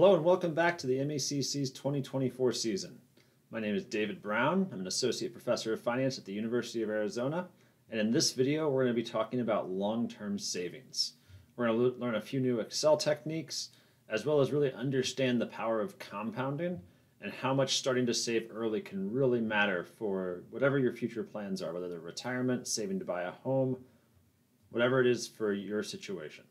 Hello and welcome back to the MECC's 2024 season. My name is David Brown. I'm an Associate Professor of Finance at the University of Arizona. And in this video, we're going to be talking about long-term savings. We're going to learn a few new Excel techniques, as well as really understand the power of compounding and how much starting to save early can really matter for whatever your future plans are, whether they're retirement, saving to buy a home, whatever it is for your situation.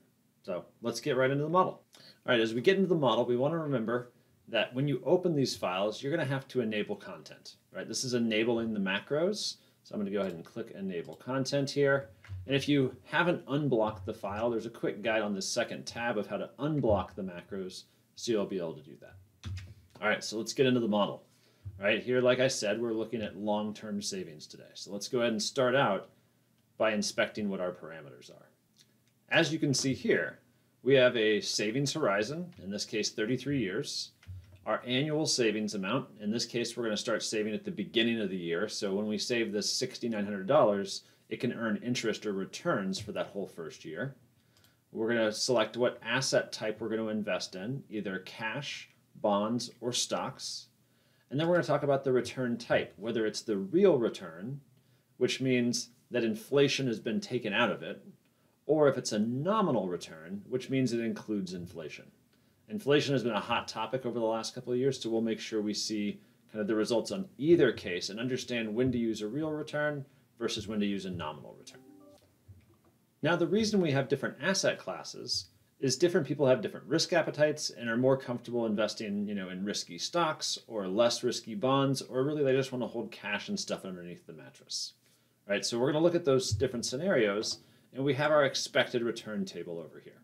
So let's get right into the model. All right, as we get into the model, we want to remember that when you open these files, you're going to have to enable content, right? This is enabling the macros. So I'm going to go ahead and click enable content here. And if you haven't unblocked the file, there's a quick guide on this second tab of how to unblock the macros so you'll be able to do that. All right, so let's get into the model. All right, here, like I said, we're looking at long-term savings today. So let's go ahead and start out by inspecting what our parameters are. As you can see here, we have a savings horizon, in this case 33 years. Our annual savings amount, in this case we're going to start saving at the beginning of the year. So when we save this $6,900, it can earn interest or returns for that whole first year. We're going to select what asset type we're going to invest in, either cash, bonds, or stocks. And then we're going to talk about the return type, whether it's the real return, which means that inflation has been taken out of it, or if it's a nominal return, which means it includes inflation. Inflation has been a hot topic over the last couple of years, so we'll make sure we see kind of the results on either case and understand when to use a real return versus when to use a nominal return. Now, the reason we have different asset classes is different people have different risk appetites and are more comfortable investing, you know, in risky stocks or less risky bonds, or really they just want to hold cash and stuff underneath the mattress. All right? So we're going to look at those different scenarios and we have our expected return table over here.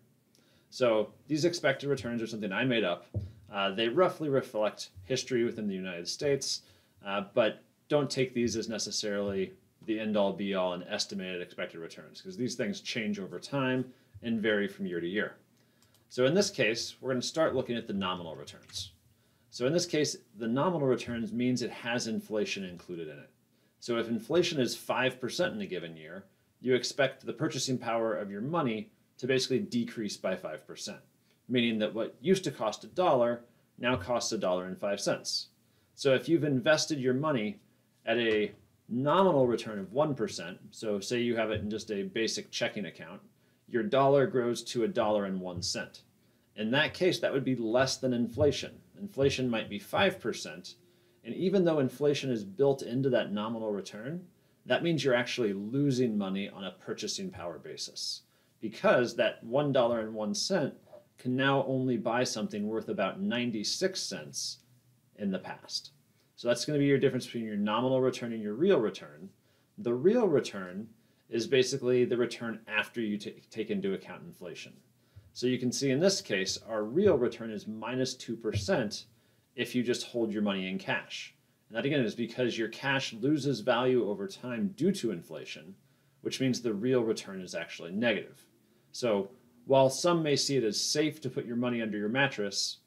So these expected returns are something I made up. Uh, they roughly reflect history within the United States, uh, but don't take these as necessarily the end all be all and estimated expected returns because these things change over time and vary from year to year. So in this case, we're going to start looking at the nominal returns. So in this case, the nominal returns means it has inflation included in it. So if inflation is 5% in a given year, you expect the purchasing power of your money to basically decrease by 5%, meaning that what used to cost a dollar now costs a dollar and five cents. So if you've invested your money at a nominal return of 1%, so say you have it in just a basic checking account, your dollar grows to a dollar and one cent. In that case, that would be less than inflation. Inflation might be 5%, and even though inflation is built into that nominal return, that means you're actually losing money on a purchasing power basis because that $1.01 can now only buy something worth about 96 cents in the past. So that's going to be your difference between your nominal return and your real return. The real return is basically the return after you take into account inflation. So you can see in this case, our real return is minus 2% if you just hold your money in cash. That again is because your cash loses value over time due to inflation, which means the real return is actually negative. So while some may see it as safe to put your money under your mattress,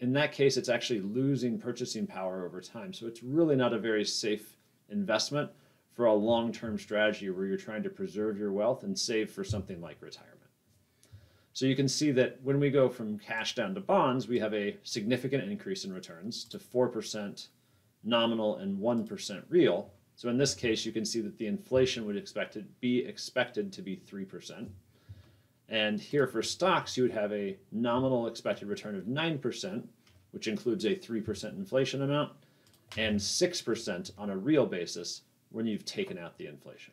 in that case, it's actually losing purchasing power over time. So it's really not a very safe investment for a long term strategy where you're trying to preserve your wealth and save for something like retirement. So you can see that when we go from cash down to bonds, we have a significant increase in returns to 4% nominal and 1% real. So in this case, you can see that the inflation would be expected to be 3%. And here for stocks, you would have a nominal expected return of 9%, which includes a 3% inflation amount, and 6% on a real basis when you've taken out the inflation.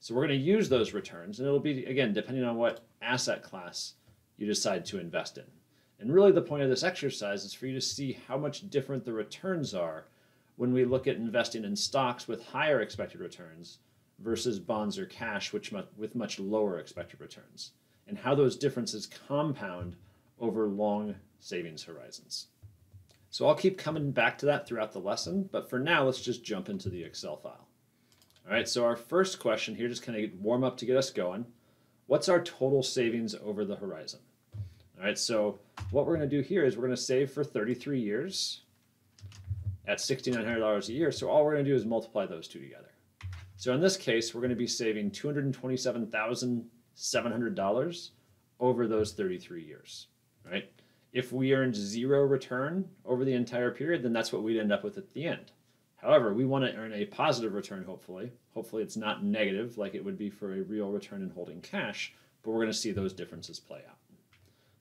So we're going to use those returns, and it'll be, again, depending on what asset class you decide to invest in. And really the point of this exercise is for you to see how much different the returns are when we look at investing in stocks with higher expected returns versus bonds or cash which with much lower expected returns, and how those differences compound over long savings horizons. So I'll keep coming back to that throughout the lesson, but for now, let's just jump into the Excel file. All right, so our first question here, just kind of warm up to get us going. What's our total savings over the horizon? All right, so what we're going to do here is we're going to save for 33 years at $6,900 a year. So all we're going to do is multiply those two together. So in this case, we're going to be saving $227,700 over those 33 years, right? If we earned zero return over the entire period, then that's what we'd end up with at the end. However, we want to earn a positive return, hopefully. Hopefully, it's not negative like it would be for a real return in holding cash, but we're going to see those differences play out.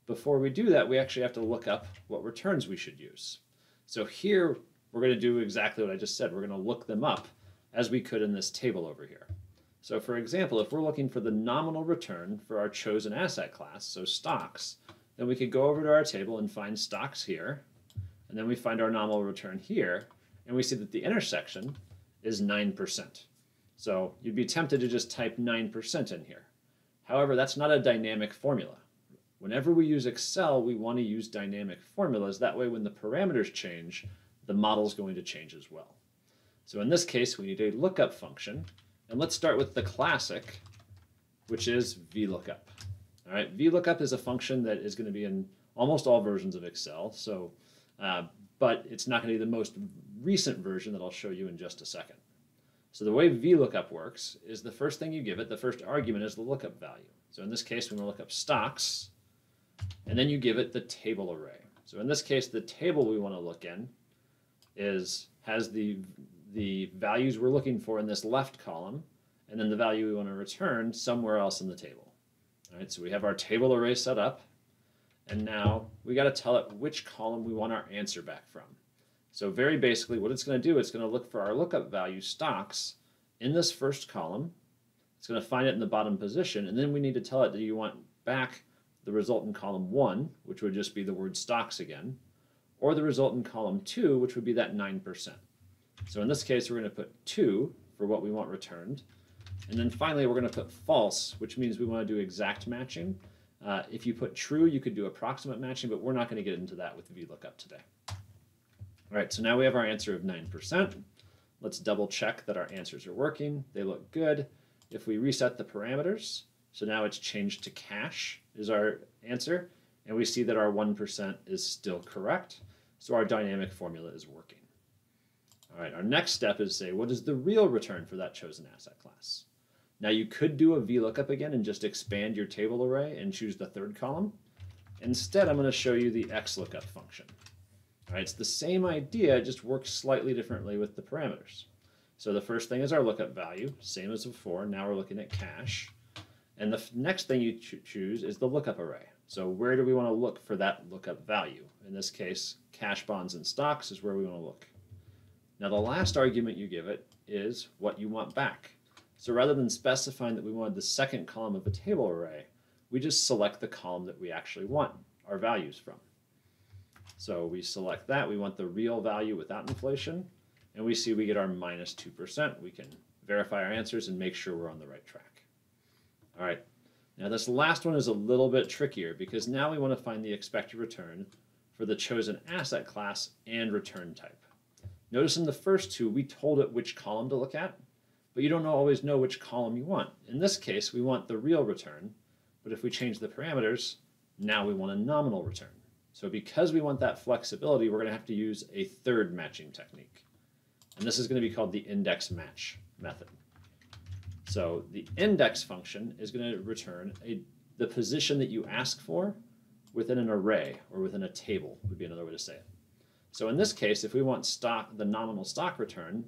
Before we do that, we actually have to look up what returns we should use. So here, we're going to do exactly what I just said. We're going to look them up as we could in this table over here. So for example, if we're looking for the nominal return for our chosen asset class, so stocks, then we could go over to our table and find stocks here, and then we find our nominal return here, and we see that the intersection is 9%. So you'd be tempted to just type 9% in here. However, that's not a dynamic formula. Whenever we use Excel, we want to use dynamic formulas. That way, when the parameters change, the model is going to change as well. So in this case, we need a lookup function. And let's start with the classic, which is VLOOKUP. All right, VLOOKUP is a function that is going to be in almost all versions of Excel. So, uh, but it's not going to be the most recent version that I'll show you in just a second. So the way VLOOKUP works is the first thing you give it, the first argument is the lookup value. So in this case, we're going to look up stocks, and then you give it the table array. So in this case, the table we want to look in is has the the values we're looking for in this left column, and then the value we want to return somewhere else in the table. All right, so we have our table array set up, and now we got to tell it which column we want our answer back from. So very basically what it's going to do, it's going to look for our lookup value stocks in this first column. It's going to find it in the bottom position, and then we need to tell it that you want back the result in column 1, which would just be the word stocks again, or the result in column 2, which would be that 9%. So in this case, we're going to put 2 for what we want returned. And then finally, we're going to put false, which means we want to do exact matching. Uh, if you put true, you could do approximate matching, but we're not going to get into that with VLOOKUP today. All right, so now we have our answer of 9%. Let's double check that our answers are working. They look good. If we reset the parameters, so now it's changed to cash is our answer, and we see that our 1% is still correct. So our dynamic formula is working. All right, our next step is to say, what is the real return for that chosen asset class? Now you could do a VLOOKUP again and just expand your table array and choose the third column. Instead, I'm going to show you the XLOOKUP function. All right, it's the same idea, it just works slightly differently with the parameters. So the first thing is our lookup value, same as before. Now we're looking at cash. And the next thing you cho choose is the lookup array. So where do we want to look for that lookup value? In this case, cash bonds and stocks is where we want to look. Now the last argument you give it is what you want back. So rather than specifying that we wanted the second column of a table array, we just select the column that we actually want our values from. So we select that. We want the real value without inflation. And we see we get our minus 2%. We can verify our answers and make sure we're on the right track. All right. Now this last one is a little bit trickier because now we want to find the expected return for the chosen asset class and return type. Notice in the first two, we told it which column to look at, but you don't always know which column you want. In this case, we want the real return, but if we change the parameters, now we want a nominal return. So because we want that flexibility, we're going to have to use a third matching technique. And this is going to be called the index match method. So the index function is going to return a, the position that you ask for within an array or within a table would be another way to say it. So in this case, if we want stock, the nominal stock return,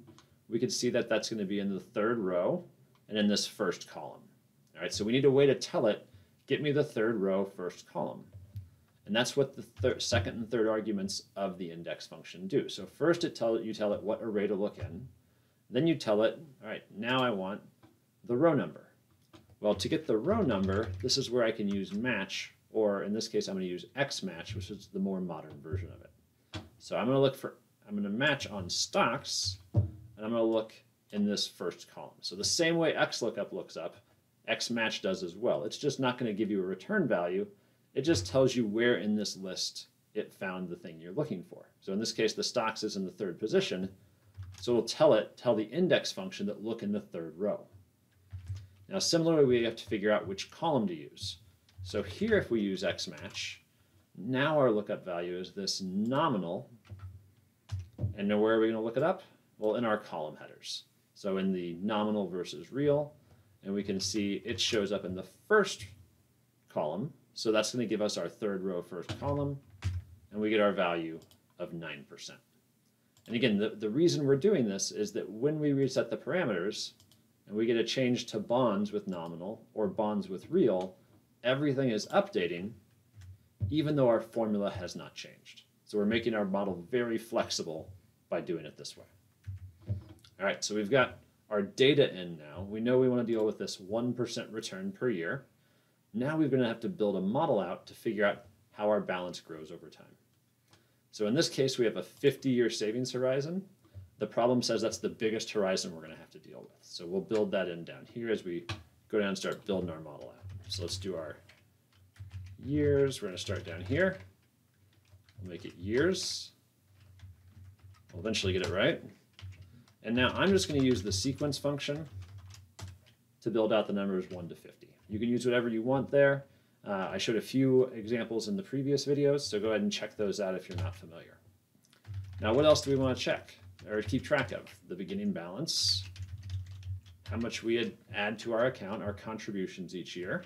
we could see that that's going to be in the third row and in this first column. All right, so we need a way to tell it, get me the third row, first column. And that's what the second and third arguments of the index function do. So first it tell, you tell it what array to look in. Then you tell it, all right, now I want the row number. Well, to get the row number, this is where I can use match, or in this case, I'm going to use xmatch, which is the more modern version of it. So I'm going to look for, I'm going to match on stocks, and I'm going to look in this first column. So the same way XLOOKUP looks up, XMatch does as well. It's just not going to give you a return value. It just tells you where in this list it found the thing you're looking for. So in this case, the stocks is in the third position. So it'll tell it, tell the index function that look in the third row. Now similarly, we have to figure out which column to use. So here, if we use xmatch, now our lookup value is this nominal. And now where are we going to look it up? Well, in our column headers. So in the nominal versus real, and we can see it shows up in the first column, so that's going to give us our third row first column. and we get our value of 9%. And again, the, the reason we're doing this is that when we reset the parameters and we get a change to bonds with nominal or bonds with real, everything is updating even though our formula has not changed. So we're making our model very flexible by doing it this way. All right, so we've got our data in now. We know we want to deal with this 1% return per year. Now we're going to have to build a model out to figure out how our balance grows over time. So in this case, we have a 50-year savings horizon. The problem says that's the biggest horizon we're going to have to deal with. So we'll build that in down here as we go down and start building our model out. So let's do our years. We're going to start down here. We'll make it years. We'll eventually get it right. And now I'm just going to use the sequence function to build out the numbers 1 to 50. You can use whatever you want there. Uh, I showed a few examples in the previous videos, so go ahead and check those out if you're not familiar. Now, what else do we want to check or keep track of? The beginning balance, how much we add to our account, our contributions each year,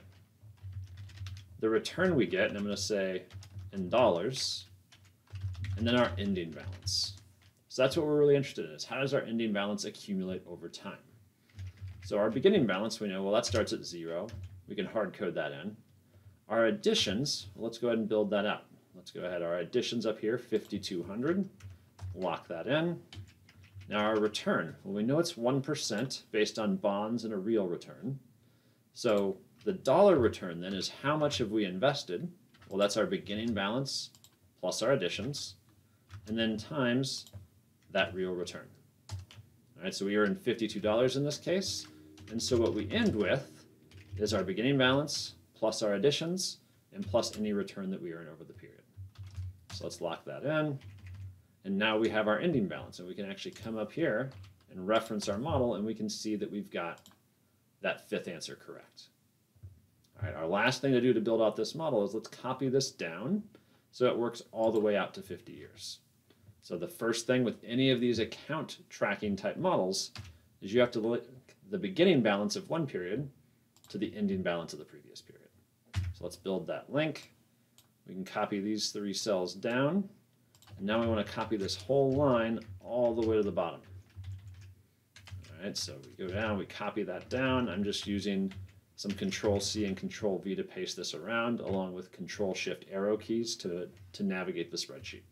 the return we get, and I'm going to say in dollars, and then our ending balance. So that's what we're really interested in is how does our ending balance accumulate over time? So our beginning balance, we know, well, that starts at zero. We can hard code that in. Our additions, well, let's go ahead and build that out. Let's go ahead, our additions up here, 5,200, lock that in. Now our return, well, we know it's 1% based on bonds and a real return. So the dollar return then is how much have we invested? Well, that's our beginning balance plus our additions, and then times that real return. All right, so we earned $52 in this case, and so what we end with is our beginning balance plus our additions and plus any return that we earn over the period. So let's lock that in. And now we have our ending balance, and we can actually come up here and reference our model, and we can see that we've got that fifth answer correct. Our last thing to do to build out this model is let's copy this down so it works all the way out to 50 years. So the first thing with any of these account tracking type models is you have to look the beginning balance of one period to the ending balance of the previous period. So let's build that link. We can copy these three cells down. And now we want to copy this whole line all the way to the bottom. All right, so we go down, we copy that down. I'm just using some Control C and Control V to paste this around, along with Control Shift arrow keys to, to navigate the spreadsheet.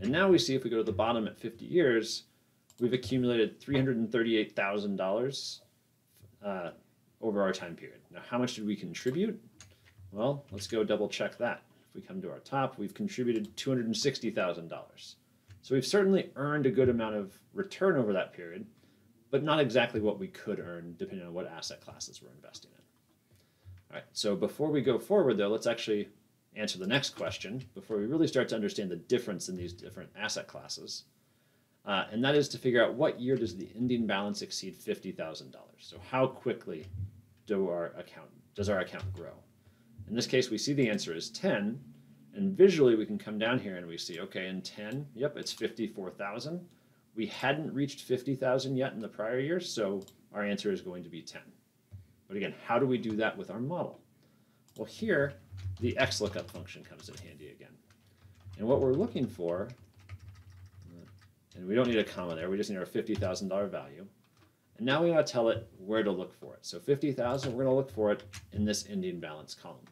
And now we see if we go to the bottom at 50 years, we've accumulated $338,000 uh, over our time period. Now, how much did we contribute? Well, let's go double check that. If we come to our top, we've contributed $260,000. So we've certainly earned a good amount of return over that period, but not exactly what we could earn depending on what asset classes we're investing in. All right, so before we go forward though, let's actually answer the next question before we really start to understand the difference in these different asset classes. Uh, and that is to figure out what year does the ending balance exceed $50,000? So how quickly do our account, does our account grow? In this case, we see the answer is 10, and visually we can come down here and we see, okay, in 10, yep, it's 54,000. We hadn't reached 50,000 yet in the prior year, so our answer is going to be 10. But again, how do we do that with our model? Well, here, the XLOOKUP function comes in handy again. And what we're looking for, and we don't need a comma there, we just need our $50,000 value. And now we want to tell it where to look for it. So 50,000, we're going to look for it in this ending balance column.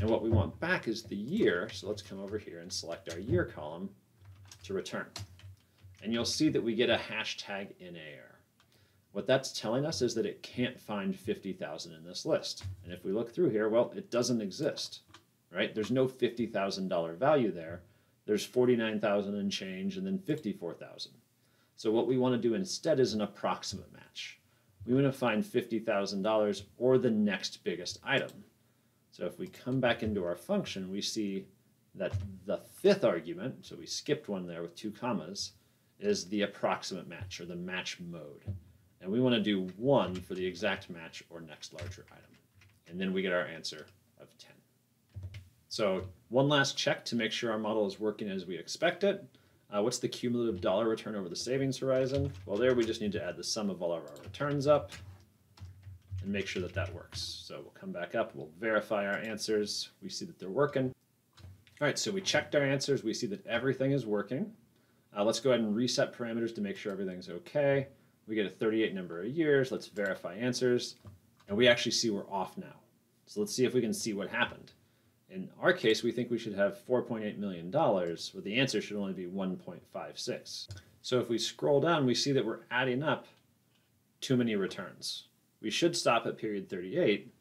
And what we want back is the year, so let's come over here and select our year column to return and you'll see that we get a hashtag NAR. What that's telling us is that it can't find 50,000 in this list. And if we look through here, well, it doesn't exist, right? There's no $50,000 value there. There's 49,000 and change and then 54,000. So what we want to do instead is an approximate match. We want to find $50,000 or the next biggest item. So if we come back into our function, we see that the fifth argument, so we skipped one there with two commas, is the approximate match or the match mode. And we want to do one for the exact match or next larger item. And then we get our answer of 10. So one last check to make sure our model is working as we expect it. Uh, what's the cumulative dollar return over the savings horizon? Well, there we just need to add the sum of all of our returns up and make sure that that works. So we'll come back up, we'll verify our answers. We see that they're working. All right, so we checked our answers. We see that everything is working. Uh, let's go ahead and reset parameters to make sure everything's okay. We get a 38 number of years. Let's verify answers. And we actually see we're off now. So let's see if we can see what happened. In our case, we think we should have $4.8 million, but the answer should only be 1.56. So if we scroll down, we see that we're adding up too many returns. We should stop at period 38,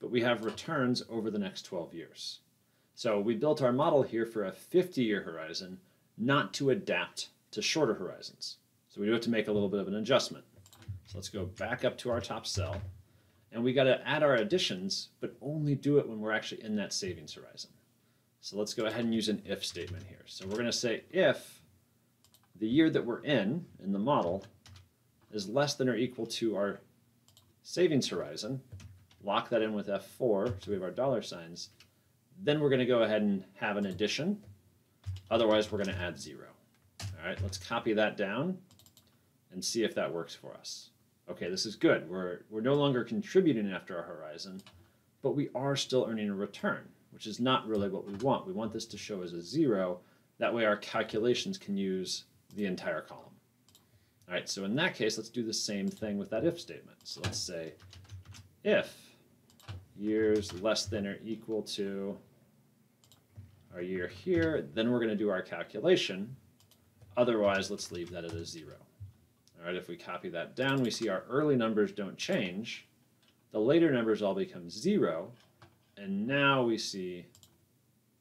but we have returns over the next 12 years. So we built our model here for a 50-year horizon, not to adapt to shorter horizons. So we do have to make a little bit of an adjustment. So let's go back up to our top cell. And we got to add our additions, but only do it when we're actually in that savings horizon. So let's go ahead and use an if statement here. So we're going to say if the year that we're in, in the model, is less than or equal to our savings horizon, lock that in with F4, so we have our dollar signs, then we're going to go ahead and have an addition. Otherwise, we're going to add zero. All right, let's copy that down and see if that works for us okay, this is good. We're, we're no longer contributing after our horizon, but we are still earning a return, which is not really what we want. We want this to show as a zero. That way our calculations can use the entire column. All right, so in that case, let's do the same thing with that if statement. So let's say if years less than or equal to our year here, then we're going to do our calculation. Otherwise, let's leave that at a zero. All right, if we copy that down, we see our early numbers don't change. The later numbers all become zero. And now we see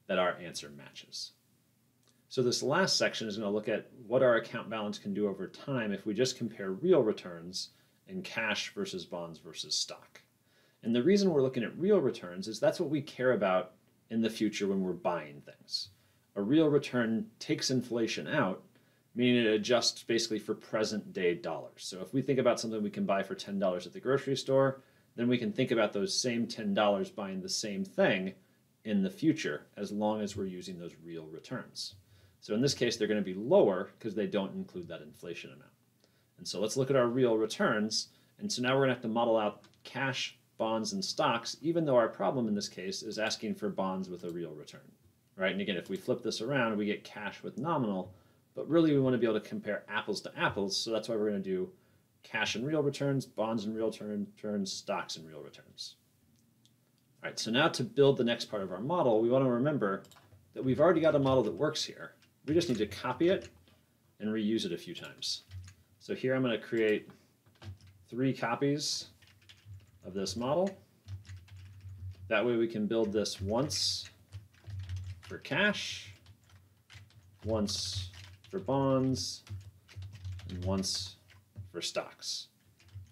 that our answer matches. So this last section is going to look at what our account balance can do over time if we just compare real returns in cash versus bonds versus stock. And the reason we're looking at real returns is that's what we care about in the future when we're buying things. A real return takes inflation out meaning it adjusts basically for present day dollars. So if we think about something we can buy for $10 at the grocery store, then we can think about those same $10 buying the same thing in the future as long as we're using those real returns. So in this case, they're going to be lower because they don't include that inflation amount. And so let's look at our real returns. And so now we're going to have to model out cash, bonds, and stocks, even though our problem in this case is asking for bonds with a real return. Right? And again, if we flip this around, we get cash with nominal, but really, we want to be able to compare apples to apples, so that's why we're going to do cash and real returns, bonds and real returns, stocks and real returns. All right, so now to build the next part of our model, we want to remember that we've already got a model that works here. We just need to copy it and reuse it a few times. So here I'm going to create three copies of this model. That way we can build this once for cash, once for bonds, and once for stocks.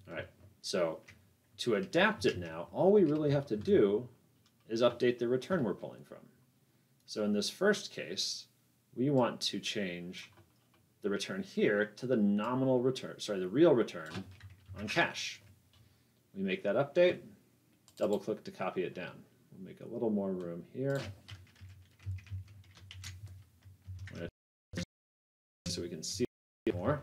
All right, so to adapt it now, all we really have to do is update the return we're pulling from. So in this first case, we want to change the return here to the nominal return, sorry, the real return on cash. We make that update, double click to copy it down. We'll make a little more room here. so we can see more.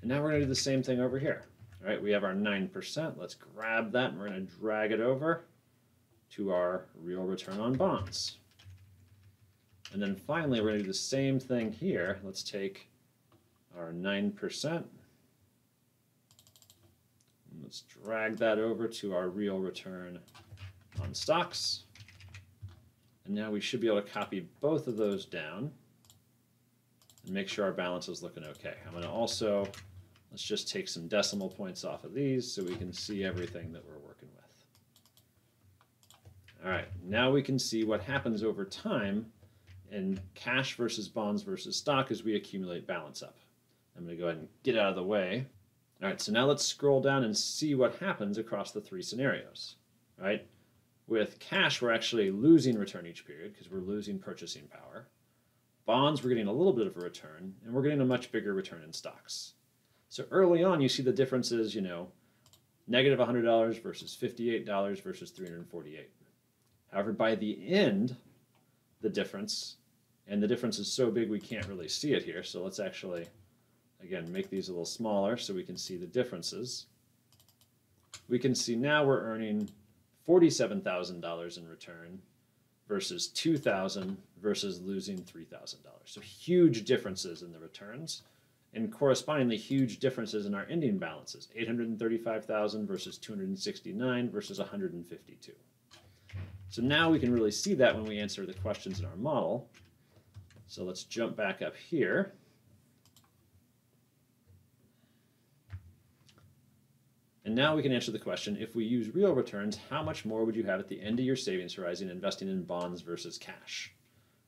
And now we're going to do the same thing over here. All right, we have our 9%. Let's grab that and we're to drag it over to our real return on bonds. And then finally, we're to do the same thing here. Let's take our 9%. Let's drag that over to our real return on stocks. And now we should be able to copy both of those down and make sure our balance is looking okay. I'm going to also, let's just take some decimal points off of these so we can see everything that we're working with. All right, now we can see what happens over time in cash versus bonds versus stock as we accumulate balance up. I'm going to go ahead and get out of the way. All right, so now let's scroll down and see what happens across the three scenarios. Right, with cash, we're actually losing return each period because we're losing purchasing power. Bonds, we're getting a little bit of a return, and we're getting a much bigger return in stocks. So early on, you see the differences, you know, negative $100 versus $58 versus 348. However, by the end, the difference, and the difference is so big we can't really see it here, so let's actually, again, make these a little smaller so we can see the differences. We can see now we're earning $47,000 in return versus 2000 versus losing $3,000. So huge differences in the returns and correspondingly huge differences in our ending balances 835,000 versus 269 versus 152. So now we can really see that when we answer the questions in our model. So let's jump back up here. And now we can answer the question, if we use real returns, how much more would you have at the end of your savings horizon investing in bonds versus cash?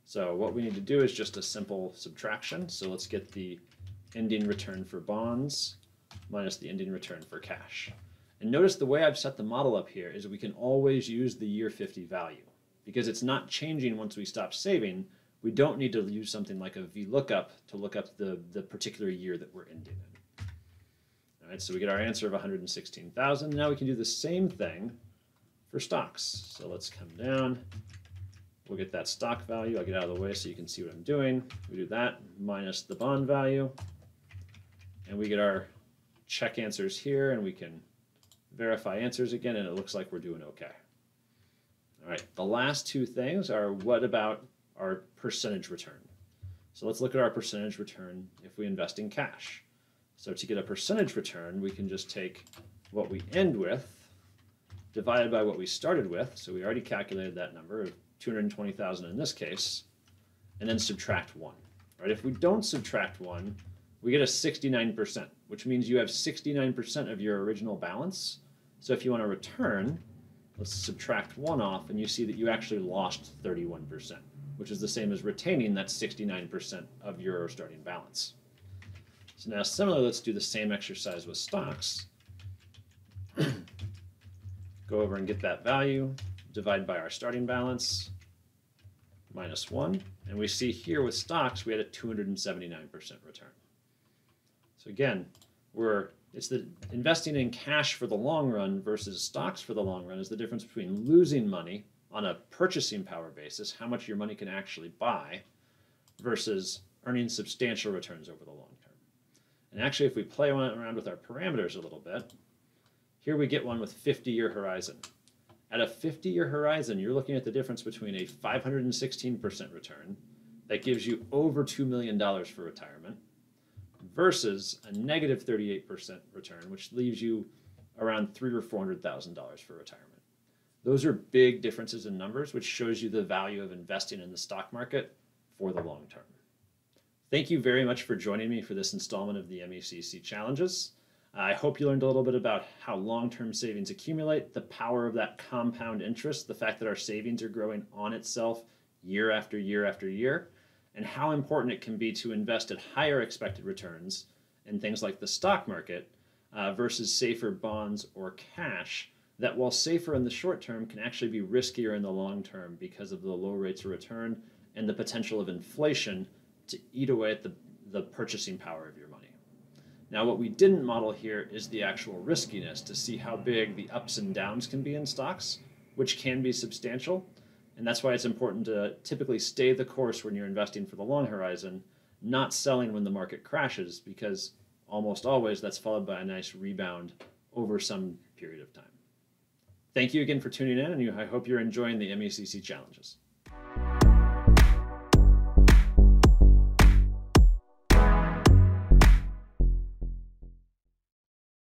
So what we need to do is just a simple subtraction. So let's get the ending return for bonds minus the ending return for cash. And notice the way I've set the model up here is we can always use the year 50 value. Because it's not changing once we stop saving, we don't need to use something like a VLOOKUP to look up the, the particular year that we're ending in. Right, so we get our answer of 116,000. Now we can do the same thing for stocks. So let's come down. We'll get that stock value. I'll get out of the way so you can see what I'm doing. We do that minus the bond value. And we get our check answers here, and we can verify answers again, and it looks like we're doing okay. All right, the last two things are what about our percentage return? So let's look at our percentage return if we invest in cash. So to get a percentage return, we can just take what we end with divided by what we started with. So we already calculated that number of 220,000 in this case, and then subtract one. Right? If we don't subtract one, we get a 69%, which means you have 69% of your original balance. So if you want to return, let's subtract one off, and you see that you actually lost 31%, which is the same as retaining that 69% of your starting balance. So now similarly, let's do the same exercise with stocks. Go over and get that value, divide by our starting balance, minus 1. And we see here with stocks, we had a 279% return. So again, we're it's the investing in cash for the long run versus stocks for the long run is the difference between losing money on a purchasing power basis, how much your money can actually buy, versus earning substantial returns over the long term. And actually, if we play around with our parameters a little bit, here we get one with 50 year horizon. At a 50 year horizon, you're looking at the difference between a 516% return that gives you over $2 million for retirement versus a negative 38% return, which leaves you around three or $400,000 for retirement. Those are big differences in numbers, which shows you the value of investing in the stock market for the long term. Thank you very much for joining me for this installment of the MECC Challenges. I hope you learned a little bit about how long-term savings accumulate, the power of that compound interest, the fact that our savings are growing on itself year after year after year, and how important it can be to invest at higher expected returns in things like the stock market uh, versus safer bonds or cash that while safer in the short term can actually be riskier in the long term because of the low rates of return and the potential of inflation to eat away at the, the purchasing power of your money. Now, what we didn't model here is the actual riskiness to see how big the ups and downs can be in stocks, which can be substantial. And that's why it's important to typically stay the course when you're investing for the long horizon, not selling when the market crashes, because almost always that's followed by a nice rebound over some period of time. Thank you again for tuning in, and I hope you're enjoying the MECC challenges.